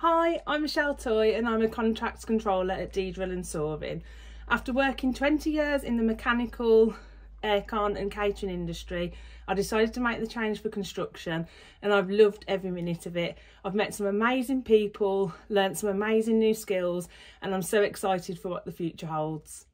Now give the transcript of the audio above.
Hi, I'm Michelle Toy and I'm a contracts controller at D Drill and Sawing. After working 20 years in the mechanical, aircon and catering industry, I decided to make the change for construction and I've loved every minute of it. I've met some amazing people, learnt some amazing new skills and I'm so excited for what the future holds.